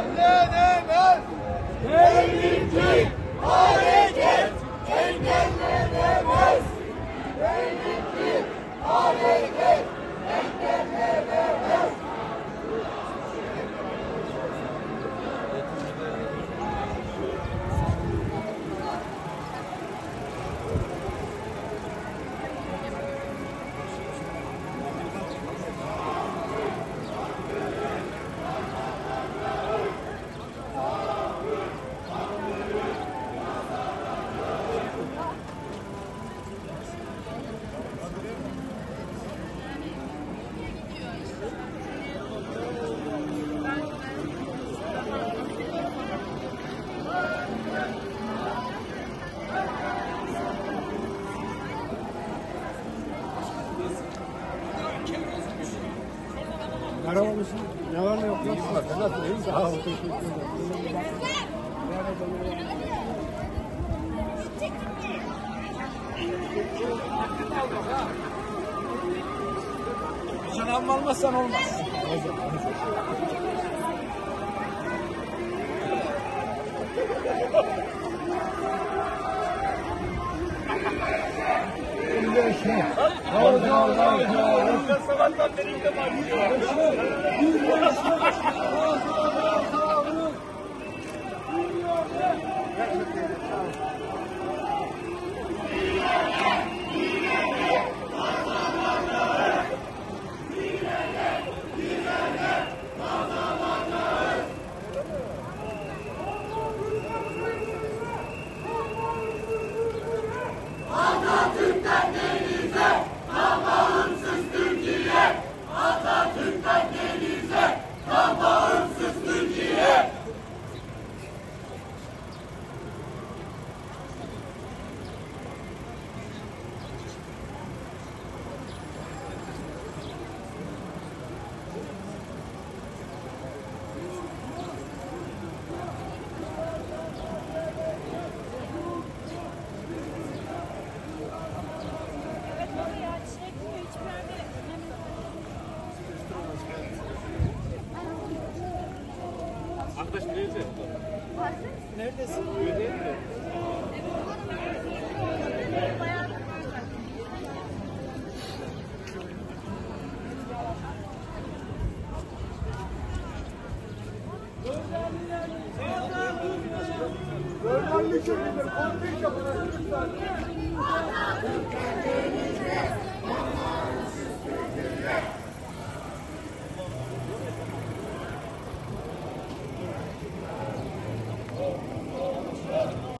Önlenemez. Devrimci hareket engellenemez. Devrimci hareket mısın? Ne var ne yok? Nasılsın? Sen nasılsın? İyi? Sağ ol. Teşekkür ederim. Sen alma almazsan olmaz. Sabahtan beri ilk defa gidiyor. Arkadaş nerede? Neredesin? Öyle Öğrenmiş ürünler, kontek yapın. Lütfen.